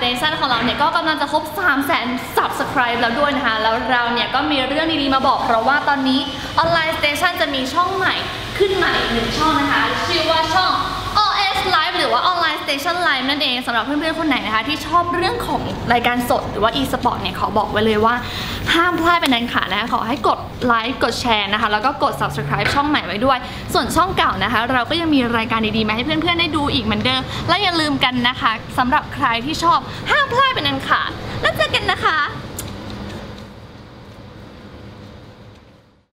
เตชันของเราเนี่ยก็กำลังจะครบ 3 0 0 0 0 0 Subscribe แล้วด้วยนะคะ แล้วเราเนี่ยก็มีเรื่องดีๆมาบอก เพราะว่าตอนนี้ Online Station จะมีช่องใหม่ขึ้นใหม่หนึ่งช่องนะคะ ชื่อว่าช่อง OS Live หรือว่า Online Station Live นั่นเองสำหรับเพื่อนๆคนไหนนะคะ ที่ชอบเรื่องของรายการสดหรือว่า e-sport เนี่ยขอบอกไว้เลยว่า ห้ามพลาดเป็นอันขาดนะคะขอให้กดไลค์กดแชร์นะคะ แล้วก็กด subscribe ช่องใหม่ไว้ด้วย ส่วนช่องเก่านะคะ เราก็ยังมีรายการดีๆมาให้เพื่อนๆได้ดูอีกเหมือนเดิมและอย่าลืมกันนะคะสำหรับใครที่ชอบห้ามพลาดเป็น